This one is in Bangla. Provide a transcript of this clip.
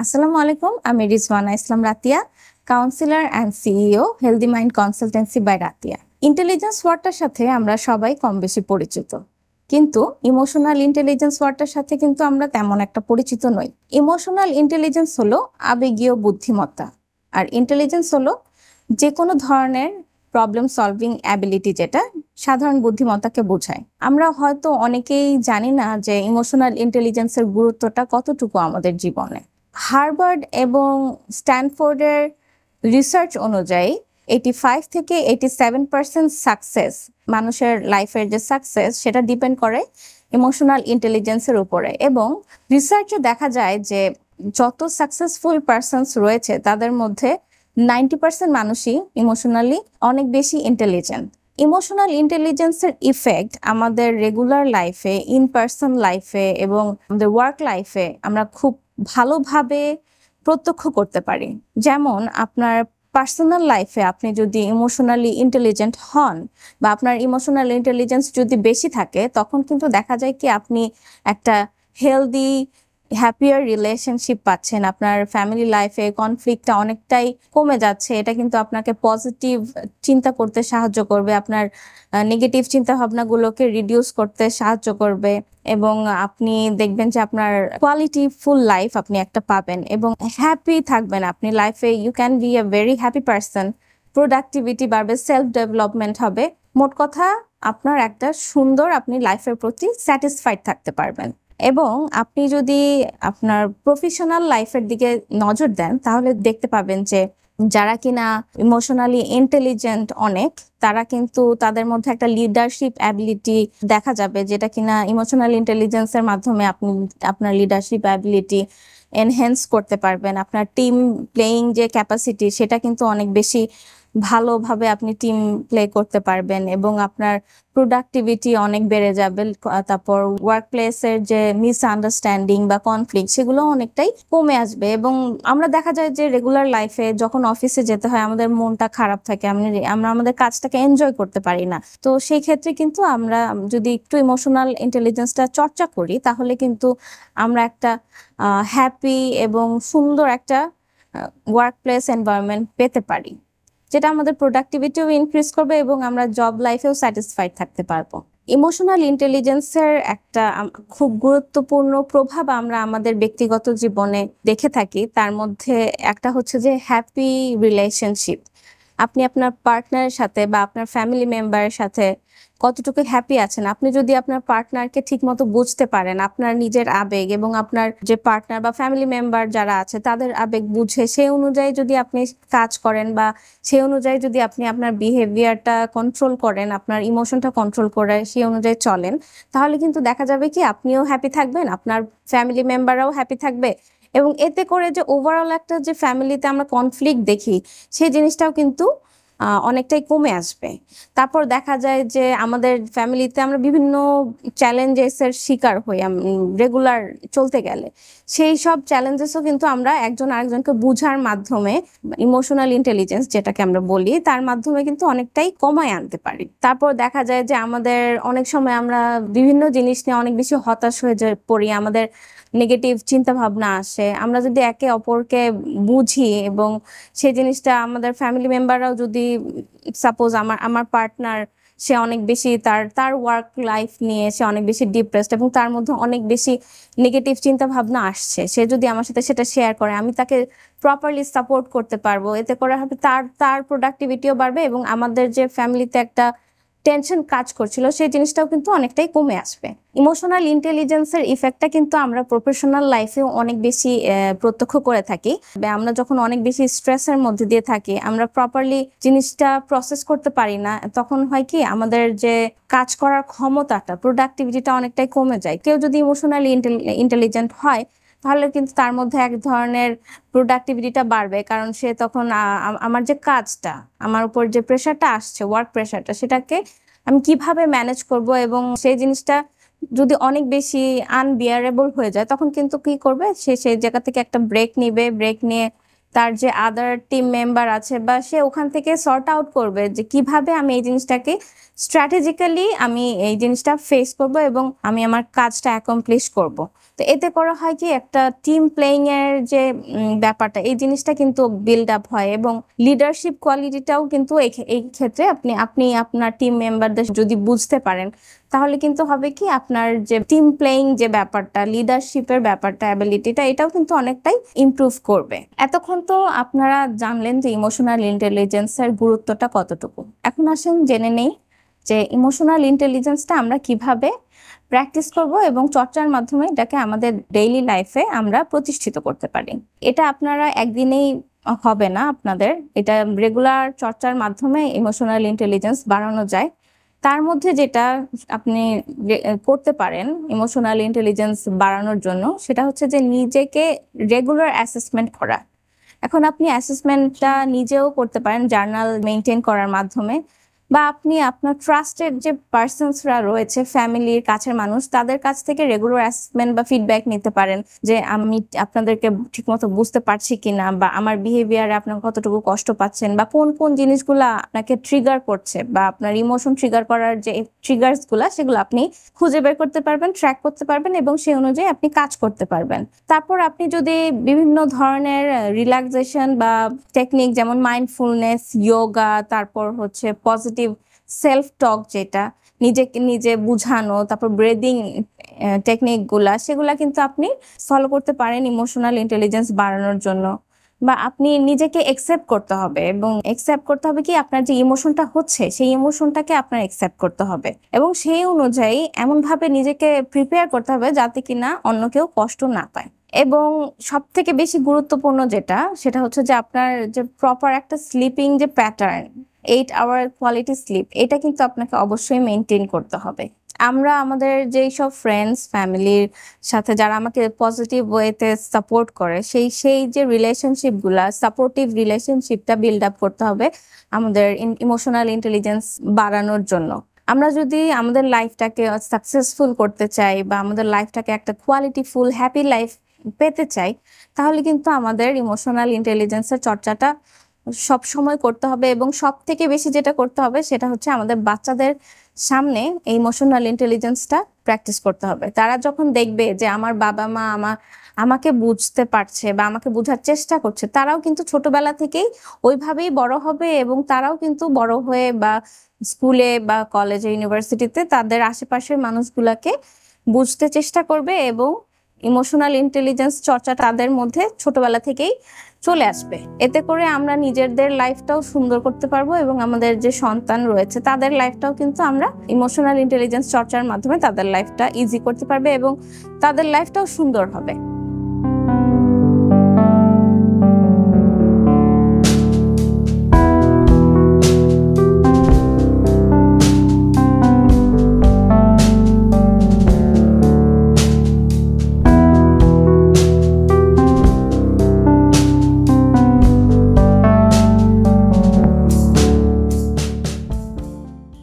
আসসালামু আলাইকুম, আমি Rizwana Islam Ratiya counsellor and CEO healthy mind consultancy by Ratiya. Intelligence ওয়ার্ডটার সাথে আমরা সবাই কম বেশি পরিচিত। কিন্তু ইমোশনাল ইন্টেলিজেন্স ওয়ার্ডটার সাথে কিন্তু আমরা তেমন একটা পরিচিত নই। ইমোশনাল ইন্টেলিজেন্স হলো আবেগীয় বুদ্ধিমত্তা। আর ইন্টেলিজেন্স হলো যে কোনো ধরনের প্রবলেম সলভিং অ্যাবিলিটি যেটা সাধারণ বুদ্ধিমত্তাকে বোঝায়। আমরা হয়তো অনেকেই জানি না যে ইমোশনাল ইন্টেলিজেন্সের গুরুত্বটা কতটুকু আমাদের জীবনে। হার্ভার্ড এবং স্ট্যানফোর্ডের রিসার্চ অনুযায়ী এইটি ফাইভ থেকে এইটি সেভেন পার্সেন্ট সাকসেস মানুষের লাইফের যে সাকসেস সেটা ডিপেন্ড করে ইমোশনাল ইন্টেলিজেন্সের উপরে। এবং রিসার্চে দেখা যায় যে যত সাকসেসফুল পার্সনস রয়েছে, তাদের মধ্যে নাইনটি পার্সেন্ট মানুষই ইমোশনালি অনেক বেশি ইন্টেলিজেন্ট ইমোশনাল ইন্টেলিজেন্সের ইফেক্ট আমাদের রেগুলার লাইফে ইন পার্সন লাইফে এবং আমাদের ওয়ার্ক লাইফে আমরা খুব ভালোভাবে প্রত্যক্ষ করতে পারি। যেমন আপনার পার্সোনাল লাইফে আপনি যদি ইমোশনালি ইন্টেলিজেন্ট হন বা আপনার ইমোশনাল ইন্টেলিজেন্স যদি বেশি থাকে, তখন কিন্তু দেখা যায় কি আপনি একটা হেলদি হ্যাপিয়ার রিলেশনশিপ পাচ্ছেন। আপনার ফ্যামিলি লাইফে কনফ্লিক্টটা অনেকটাই কমে যাচ্ছে। এটা কিন্তু আপনাকে পজিটিভ চিন্তা করতে সাহায্য করবে। আপনার নেগেটিভ চিন্তা ভাবনাগুলোকে রিডিউস করতে সাহায্য করবে এবং আপনি দেখবেন যে আপনার কোয়ালিটি ফুল লাইফ আপনি একটা পাবেন এবং হ্যাপি থাকবেন আপনি লাইফে you can be a very happy person productivity বাড়বে সেলফ ডেভেলপমেন্ট হবে। মোট কথা, আপনার একটা সুন্দর আপনি লাইফের প্রতি স্যাটিসফাইড থাকতে পারবেন। এবং আপনি যদি আপনার প্রফেশনাল লাইফের দিকে নজর দেন, তাহলে দেখতে পাবেন যে যারা কিনা ইমোশনালি ইন্টেলিজেন্ট অনেক, তারা কিন্তু তাদের মধ্যে একটা লিডারশিপ অ্যাবিলিটি দেখা যাবে, যেটা কিনা ইমোশনাল ইন্টেলিজেন্সের মাধ্যমে আপনি আপনার লিডারশিপ অ্যাবিলিটি এনহেন্স করতে পারবেন। আপনার টিম প্লেয়িং যে ক্যাপাসিটি সেটা কিন্তু অনেক বেশি ভালোভাবে আপনি টিম প্লে করতে পারবেন এবং আপনার প্রোডাক্টিভিটি অনেক বেড়ে যাবে। তারপর ওয়ার্ক প্লেসের যে মিসআন্ডারস্ট্যান্ডিং বা কনফ্লিক্ট সেগুলো অনেকটাই কমে আসবে এবং আমরা দেখা যায় যে রেগুলার লাইফে যখন অফিসে যেতে হয়, আমাদের মনটা খারাপ থাকে, আমরা আমাদের কাজটাকে এনজয় করতে পারি না। তো সেই ক্ষেত্রে কিন্তু আমরা যদি একটু ইমোশনাল ইন্টেলিজেন্সটা চর্চা করি, তাহলে কিন্তু আমরা একটা হ্যাপি এবং সুন্দর একটা ওয়ার্ক প্লেস এনভায়রনমেন্ট পেতে পারি। যেটা আমাদের প্রোডাক্টিভিটিও ইনক্রিজ করবে এবং আমরা জব লাইফেও স্যাটিসফাইড থাকতে পারব। ইমোশনাল ইন্টেলিজেন্সের একটা খুব গুরুত্বপূর্ণ প্রভাব আমরা আমাদের ব্যক্তিগত জীবনে দেখে থাকি। তার মধ্যে একটা হচ্ছে যে হ্যাপি রিলেশনশিপ আপনি আপনার পার্টনারের সাথে বা আপনার ফ্যামিলি মেম্বারের সাথে কতটুকু হ্যাপি আছেন? আপনি যদি আপনার পার্টনারকে ঠিক মতো বুঝতে পারেন, আপনার নিজের আবেগ এবং আপনার যে পার্টনার বা ফ্যামিলি মেম্বার যারা আছে, তাদের আবেগ বুঝে সেই অনুযায়ী যদি আপনি কাজ করেন বা সেই অনুযায়ী যদি আপনি আপনার বিহেভিয়ারটা কন্ট্রোল করেন, আপনার ইমোশনটা কন্ট্রোল করে সেই অনুযায়ী চলেন, তাহলে কিন্তু দেখা যাবে কি, আপনিও হ্যাপি থাকবেন, আপনার ফ্যামিলি মেম্বাররাও হ্যাপি থাকবে এবং এতে করে যে ওভারঅল একটা যে ফ্যামিলিতে আমরা কনফ্লিক্ট দেখি সেই জিনিসটাও কিন্তু অনেকটাই কমে আসবে। তারপর দেখা যায় যে আমাদের ফ্যামিলিতে আমরা বিভিন্ন চ্যালেঞ্জেসের শিকার হই রেগুলার চলতে গেলে। সেই সব চ্যালেঞ্জেসও কিন্তু আমরা একজন আরেকজনকে বুঝার মাধ্যমে ইমোশনাল ইন্টেলিজেন্স যেটাকে আমরা বলি, তার মাধ্যমে কিন্তু অনেকটাই কমায় আনতে পারি। তারপর দেখা যায় যে আমাদের অনেক সময় আমরা বিভিন্ন জিনিস নিয়ে অনেক বেশি হতাশ হয়ে পড়ি, আমাদের নেগেটিভ চিন্তা ভাবনা আসে। আমরা যদি একে অপরকে বুঝি এবং সেই জিনিসটা আমাদের ফ্যামিলি মেম্বাররাও যদি সাপোজ আমার আমার পার্টনার সে অনেক বেশি তার তার ওয়ার্ক লাইফ নিয়ে সে অনেক বেশি ডিপ্রেসড এবং তার মধ্যে অনেক বেশি নেগেটিভ চিন্তা ভাবনা আসছে। সে যদি আমার সাথে সেটা শেয়ার করে, আমি তাকে প্রপারলি সাপোর্ট করতে পারব। এতে করে হবে তার তার প্রোডাক্টিভিটিও বাড়বে এবং আমাদের যে ফ্যামিলিতে একটা টেনশন কাজ করছিল, সেই জিনিসটাও কিন্তু অনেকটাই কমে আসবে। ইমোশনাল ইন্টেলিজেন্সের ইফেক্টটা কিন্তু আমরা প্রফেশনাল লাইফেও অনেক বেশি প্রত্যক্ষ করে থাকি। আমরা যখন অনেক বেশি স্ট্রেসের মধ্যে দিয়ে থাকি, আমরা প্রপারলি জিনিসটা প্রসেস করতে পারি না, তখন হয় কি, আমাদের যে কাজ করার ক্ষমতাটা প্রোডাক্টিভিটিটা অনেকটাই কমে যায়। কেউ যদি ইমোশনালি ইন্টেলিজেন্ট হয় তাহলে কিন্তু তার মধ্যে এক ধরনের প্রোডাক্টিভিটিটা বাড়বে। কারণ সে তখন আমার যে কাজটা, আমার উপর যে প্রেশারটা আসছে ওয়ার্ক প্রেশারটা সেটাকে আমি কীভাবে ম্যানেজ করব এবং সেই জিনিসটা যদি অনেক বেশি আনবিয়ারেবল হয়ে যায়, তখন কিন্তু কি করবে? সে সেই জায়গা থেকে একটা ব্রেক নিবে। ব্রেক নিয়ে তার যে আদার টিম মেম্বার আছে বা সে ওখান থেকে সর্ট আউট করবে যে কীভাবে আমি এই জিনিসটাকে স্ট্র্যাটেজিক্যালি আমি এই জিনিসটা ফেস করব এবং আমি আমার কাজটা অ্যাকমপ্লিশ করব। তো এতে করা হয় কি, একটা টিম প্লেইং এর যে ব্যাপারটা, এই জিনিসটা কিন্তু বিল্ড আপ হয় এবং লিডারশিপ কোয়ালিটিটাও কিন্তু এই ক্ষেত্রে আপনি আপনি আপনার টিম মেম্বারদের যদি বুঝতে পারেন, তাহলে কিন্তু হবে কি, আপনার যে টিম প্লেইং যে ব্যাপারটা লিডারশিপের ব্যাপারটা অ্যাবিলিটিটা এটাও কিন্তু অনেকটাই ইমপ্রুভ করবে। এতক্ষণ তো আপনারা জানলেন যে ইমোশনাল ইন্টেলিজেন্সের গুরুত্বটা কতটুকু। এখন আসেন জেনে নেই যে ইমোশনাল ইন্টেলিজেন্সটা আমরা কীভাবে প্র্যাকটিস করব এবং চর্চার মাধ্যমে এটাকে আমাদের ডেইলি লাইফে আমরা প্রতিষ্ঠিত করতে পারি। এটা আপনারা একদিনেই হবে না আপনাদের। এটা রেগুলার চর্চার মাধ্যমে ইমোশনাল ইন্টেলিজেন্স বাড়ানো যায়। তার মধ্যে যেটা আপনি করতে পারেন ইমোশনাল ইন্টেলিজেন্স বাড়ানোর জন্য, সেটা হচ্ছে যে নিজেকে রেগুলার অ্যাসেসমেন্ট করা। এখন আপনি অ্যাসেসমেন্টটা নিজেও করতে পারেন জার্নাল মেনটেন করার মাধ্যমে। বা আপনি আপনার ট্রাস্টেড যে পার্সনসরা রয়েছে ফ্যামিলির কাছের মানুষ, তাদের কাছ থেকে রেগুলার অ্যাসেসমেন্ট বা ফিডব্যাক নিতে পারেন যে আমি আপনাদেরকে ঠিকমতো বুঝতে পারছি কিনা বা আমার বিহেভিয়ারে আপনার কতটুকু কষ্ট পাচ্ছেন বা কোন কোন জিনিসগুলো আপনাকে ট্রিগার করছে বা আপনার ইমোশন ট্রিগার করার যে ট্রিগার্সগুলো সেগুলো আপনি খুঁজে বের করতে পারবেন ট্র্যাক করতে পারবেন এবং সেই অনুযায়ী আপনি কাজ করতে পারবেন। তারপর আপনি যদি বিভিন্ন ধরনের রিল্যাক্সেশন বা টেকনিক যেমন মাইন্ডফুলনেস ইয়োগা তারপর হচ্ছে পজিটিভ সেলফ টক যেটা, নিজেকে নিজে বুঝানো, তারপর ব্রেদিং টেকনিকগুলা সেগুলা কিন্তু আপনি ফলো করতে পারেন ইমোশনাল ইন্টেলিজেন্স বাড়ানোর জন্য। বা আপনি নিজেকে একসেপ্ট করতে হবে এবং একসেপ্ট করতে হবে কি আপনার যে ইমোশনটা হচ্ছে, সেই ইমোশনটাকে আপনার একসেপ্ট করতে হবে। এবং সেই অনুযায়ী এমনভাবে নিজেকে প্রিপেয়ার করতে হবে যাতে কিনা অন্য কেউ কষ্ট না পায়। এবং সব থেকে বেশি গুরুত্বপূর্ণ যেটা, সেটা হচ্ছে যে আপনার যে প্রপার একটা স্লিপিং যে pattern eight hour quality sleep এটা কিন্তু আপনাকে অবশ্যই মেনটেন করতে হবে। আমরা আমাদের যেই সব ফ্রেন্ডস ফ্যামিলির সাথে যারা আমাকে পজিটিভ ওয়েতে সাপোর্ট করে, সেই সেই যে রিলেশনশিপগুলা সাপোর্টিভ রিলেশনশিপটা বিল্ড আপ করতে হবে আমাদের ইমোশনাল ইন্টেলিজেন্স বাড়ানোর জন্য। আমরা যদি আমাদের লাইফটাকে সাকসেসফুল করতে চাই বা আমাদের লাইফটাকে একটা কোয়ালিটিফুল হ্যাপি লাইফ পেতে চাই, তাহলে কিন্তু আমাদের ইমোশনাল ইন্টেলিজেন্সের চর্চাটা সব সময় করতে হবে এবং সব থেকে বেশি যেটা করতে হবে সেটা হচ্ছে আমাদের বাচ্চাদের সামনে এই ইমোশনাল ইন্টেলিজেন্সটা প্র্যাকটিস করতে হবে। তারা যখন দেখবে যে আমার বাবা মা আমার, আমাকে বুঝতে পারছে বা আমাকে বোঝার চেষ্টা করছে, তারাও কিন্তু ছোটবেলা থেকেই ওইভাবেই বড় হবে এবং তারাও কিন্তু বড় হয়ে বা স্কুলে বা কলেজে, ইউনিভার্সিটিতে তাদের আশেপাশের মানুষগুলাকে বুঝতে চেষ্টা করবে এবং ইমোশনাল ইন্টেলিজেন্স চর্চা তাদের মধ্যে ছোটবেলা থেকেই চলে আসবে। এতে করে আমরা নিজেদের লাইফটাও সুন্দর করতে পারব এবং আমাদের যে সন্তান রয়েছে, তাদের লাইফটাও কিন্তু আমরা ইমোশনাল ইন্টেলিজেন্স চর্চার মাধ্যমে তাদের লাইফটা ইজি করতে পারবে এবং তাদের লাইফটাও সুন্দর হবে।